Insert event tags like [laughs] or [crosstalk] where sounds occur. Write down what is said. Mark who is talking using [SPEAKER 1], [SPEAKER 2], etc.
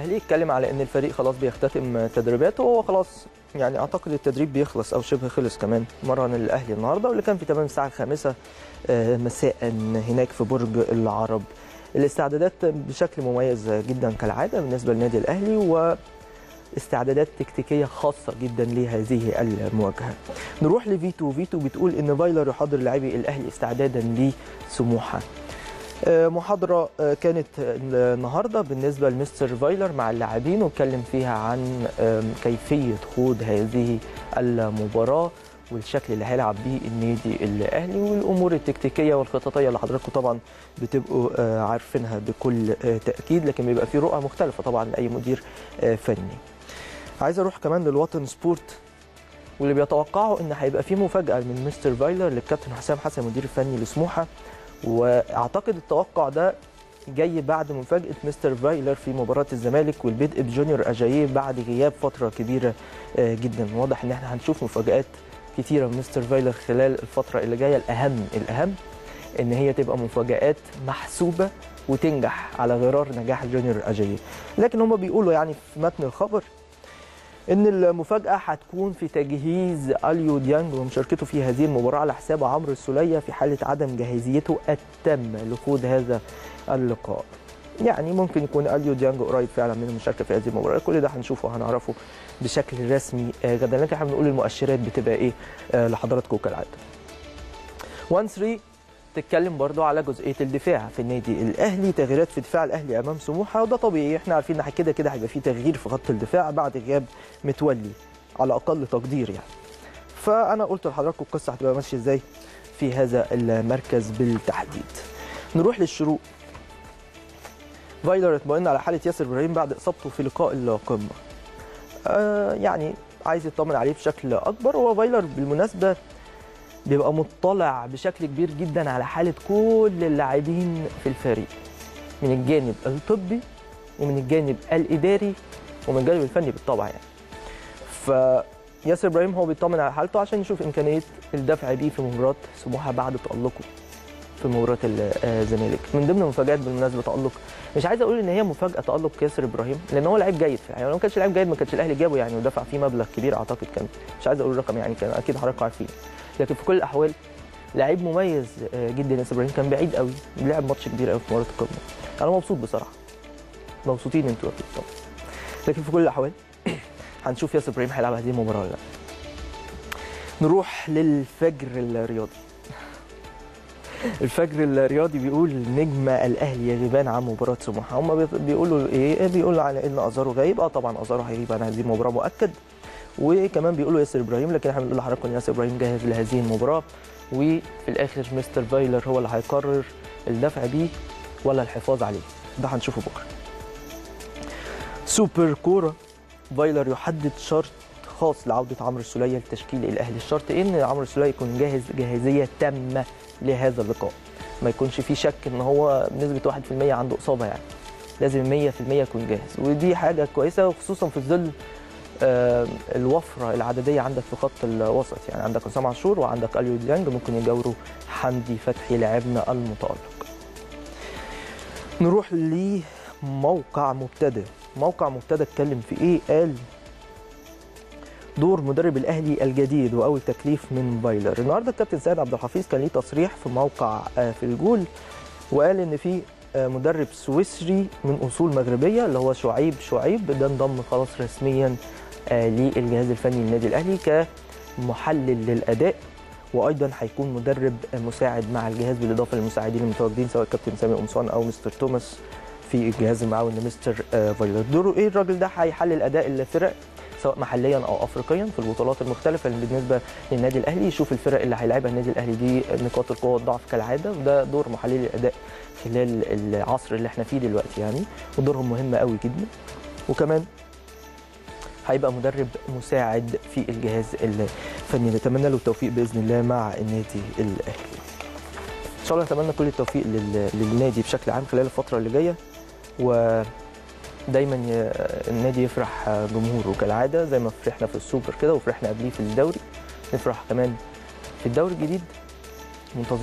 [SPEAKER 1] الاهلي اتكلم على إن الفريق خلاص بيختتم تدريباته وهو خلاص يعني أعتقد التدريب بيخلص أو شبه خلص كمان مرن الأهلي النهارده واللي كان في تمام الساعة الخامسة آه، مساء هناك في برج العرب. الاستعدادات بشكل مميز جدا كالعادة بالنسبة للنادي الأهلي واستعدادات تكتيكية خاصة جدا لهذه المواجهة. نروح لفيتو. فيتو بتقول إن فايلر يحضر لاعبي الأهلي استعدادا لسموحة. محاضرة كانت النهاردة بالنسبة لمستر فايلر مع اللاعبين واتكلم فيها عن كيفية خوض هذه المباراة والشكل اللي هيلعب بيه النادي الأهلي والأمور التكتيكية والخططية اللي حضراتكم طبعا بتبقوا عارفينها بكل تأكيد لكن بيبقى في رؤى مختلفة طبعا لأي مدير فني. عايز أروح كمان للوطن sport واللي بيتوقعوا إن هيبقى في مفاجأة من مستر فايلر للكابتن حسام حسن المدير الفني لسموحة وأعتقد التوقع ده جاي بعد مفاجأة مستر فايلر في مباراة الزمالك والبدء بجونيور أجاييه بعد غياب فترة كبيرة جدا. واضح إن إحنا هنشوف مفاجآت كتيرة من مستر فايلر خلال الفترة اللي جاية. الأهم الأهم إن هي تبقى مفاجآت محسوبة وتنجح على غرار نجاح جونيور أجاييه. لكن هم بيقولوا يعني في متن الخبر إن المفاجأة هتكون في تجهيز اليو ديانج ومشاركته في هذه المباراة على حساب عمرو السولية في حالة عدم جاهزيته التامه لخوض هذا اللقاء. يعني ممكن يكون اليو ديانج قريب فعلا من المشاركة في هذه المباراة. كل ده هنشوفه وهنعرفه بشكل رسمي. غدا لكن إحنا بنقول المؤشرات بتبقى إيه؟ لحضراتكم كالعادة. 1 3 تتكلم برضو على جزئية الدفاع في النادي الأهلي تغييرات في دفاع الأهلي أمام سموحة وده طبيعي. إحنا عارفين إن كده كده هيبقى في تغيير في خط الدفاع بعد غياب متولي على أقل تقدير يعني. فأنا قلت لحضراتكم القصة هتبقى ماشية إزاي في هذا المركز بالتحديد. نروح للشروق. فايلر اطمئن على حالة ياسر إبراهيم بعد إصابته في لقاء القمه آه يعني عايز يطمن عليه بشكل أكبر هو فايلر بالمناسبة بيبقى مطلع بشكل كبير جدا على حالة كل اللاعبين في الفريق. من الجانب الطبي ومن الجانب الإداري ومن الجانب الفني بالطبع يعني. فياسر إبراهيم هو بيطمن على حالته عشان يشوف إمكانية الدفع بيه في مباراة سموحه بعد تألقه في مباراة الزمالك. من ضمن المفاجات بالمناسبة تألق. مش عايز أقول إن هي مفاجأة تألق ياسر إبراهيم لأن هو لعيب جيد يعني لو ما كانش لعيب جيد ما كانش الأهلي جابه يعني ودفع فيه مبلغ كبير أعتقد كان مش عايز أقول الرقم يعني كان أكيد حضراتكم عارفين لكن في كل الأحوال لعيب مميز جدا. ياسر إبراهيم كان بعيد قوي لعب ماتش كبير قوي في مباراة القمة. أنا مبسوط بصراحة. مبسوطين أنتوا أكيد طبعا. لكن في كل الأحوال [clears throat] هنشوف ياسر إبراهيم هيلعب هذه المباراة ولا لا. نروح للفجر الرياضي. [laughs] الفجر الرياضي بيقول نجم الأهلي يغيبان عن مباراة سموحة. هم بيقولوا إيه؟ بيقولوا على إن أزارو غايب. آه طبعا أزارو هيغيب عن هذه المباراة مؤكد. وكمان بيقولوا ياسر إبراهيم لكن إحنا بنقول لحضراتكم ياسر إبراهيم جاهز لهذه المباراة وفي الآخر مستر فايلر هو اللي هيقرر الدفع بيه ولا الحفاظ عليه. ده هنشوفه بكرة. سوبر كورة. فايلر يحدد شرط خاص لعودة عمرو السوليه لتشكيل الأهلي. الشرط إيه إن عمرو السوليه يكون جاهز جاهزية تامة لهذا اللقاء. ما يكونش في شك إن هو بنسبة 1% عنده إصابة يعني. لازم 100% يكون جاهز. ودي حاجة كويسة وخصوصا في ظل الوفرة العددية عندك في خط الوسط. يعني عندك أسامة عاشور وعندك أليو ديانج ممكن يجاوروا حمدي فتحي لاعبنا المتألق. نروح لموقع مبتدئ. موقع مبتدئ اتكلم في إيه؟ قال دور مدرب الأهلي الجديد واول تكليف من بايلر. النهارده الكابتن سيد عبد الحفيظ كان ليه تصريح في موقع في الجول وقال إن في مدرب سويسري من أصول مغربية اللي هو شعيب شعيب ده انضم خلاص رسميا للجهاز الفني للنادي الأهلي كمحلل للأداء وأيضا هيكون مدرب مساعد مع الجهاز بالإضافة للمساعدين المتواجدين سواء كابتن سامي قمصان أو مستر توماس في الجهاز المعاون لمستر فايلر دوره إيه؟ الراجل ده هيحلل أداء الفرق سواء محليا أو افريقيا في البطولات المختلفة. اللي بالنسبة للنادي الأهلي يشوف الفرق اللي هيلعبها النادي الأهلي دي نقاط القوة والضعف كالعادة وده دور محللي الأداء خلال العصر اللي إحنا فيه دلوقتي يعني ودورهم مهم قوي جدا. وكمان هيبقى مدرب مساعد في الجهاز الفني. نتمنى له التوفيق بإذن الله مع النادي الأهلي. إن شاء الله نتمنى كل التوفيق للنادي بشكل عام خلال الفترة اللي جاية. و دايما النادي يفرح جمهوره كالعادة زي ما فرحنا في السوبر كده وفرحنا قبليه في الدوري. نفرح كمان في الدوري الجديد. منتظر